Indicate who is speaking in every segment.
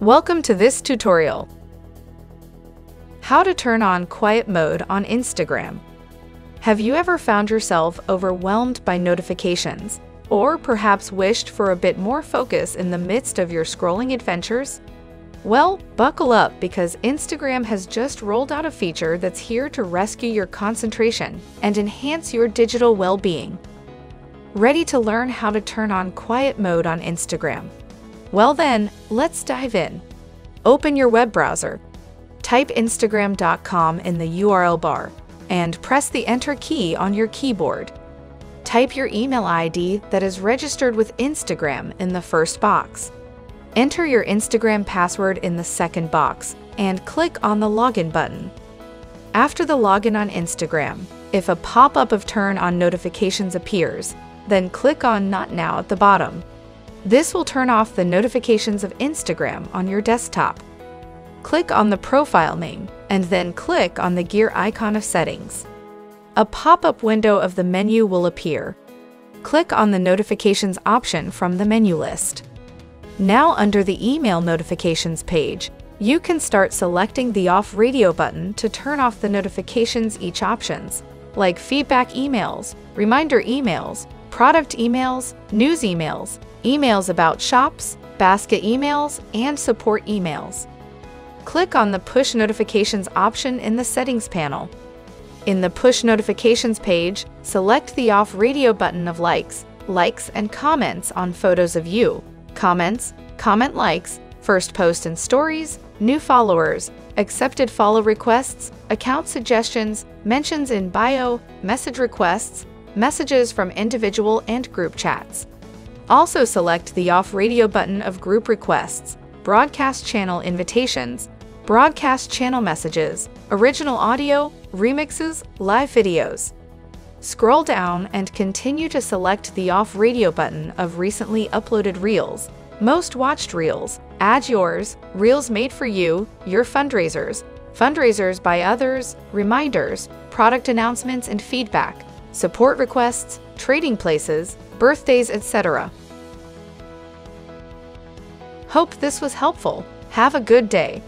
Speaker 1: Welcome to this tutorial. How to turn on quiet mode on Instagram. Have you ever found yourself overwhelmed by notifications, or perhaps wished for a bit more focus in the midst of your scrolling adventures? Well, buckle up because Instagram has just rolled out a feature that's here to rescue your concentration and enhance your digital well-being. Ready to learn how to turn on quiet mode on Instagram? Well then, let's dive in. Open your web browser. Type instagram.com in the URL bar and press the Enter key on your keyboard. Type your email ID that is registered with Instagram in the first box. Enter your Instagram password in the second box and click on the Login button. After the login on Instagram, if a pop-up of turn on notifications appears, then click on Not Now at the bottom. This will turn off the notifications of Instagram on your desktop. Click on the profile name and then click on the gear icon of settings. A pop-up window of the menu will appear. Click on the notifications option from the menu list. Now under the email notifications page, you can start selecting the off radio button to turn off the notifications each options, like feedback emails, reminder emails, product emails, news emails, emails about shops, basket emails, and support emails. Click on the Push Notifications option in the Settings panel. In the Push Notifications page, select the Off Radio button of likes, likes, and comments on photos of you, comments, comment likes, first post and stories, new followers, accepted follow requests, account suggestions, mentions in bio, message requests, messages from individual and group chats. Also select the Off Radio button of Group Requests, Broadcast Channel Invitations, Broadcast Channel Messages, Original Audio, Remixes, Live Videos. Scroll down and continue to select the Off Radio button of recently uploaded Reels, Most Watched Reels, Add Yours, Reels Made for You, Your Fundraisers, Fundraisers by Others, Reminders, Product Announcements and Feedback, support requests, trading places, birthdays, etc. Hope this was helpful. Have a good day.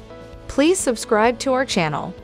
Speaker 1: Please subscribe to our channel.